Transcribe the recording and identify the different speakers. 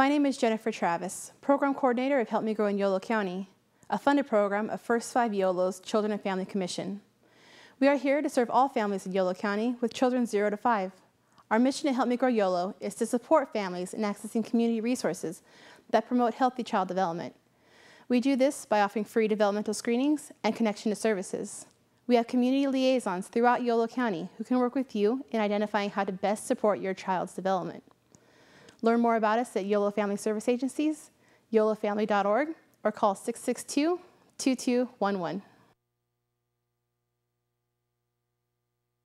Speaker 1: My name is Jennifer Travis, Program Coordinator of Help Me Grow in Yolo County, a funded program of First Five YOLO's Children and Family Commission. We are here to serve all families in Yolo County with children 0 to 5. Our mission at Help Me Grow YOLO is to support families in accessing community resources that promote healthy child development. We do this by offering free developmental screenings and connection to services. We have community liaisons throughout Yolo County who can work with you in identifying how to best support your child's development. Learn more about us at YOLO Family Service Agencies, yolofamily.org, or call 662 2211.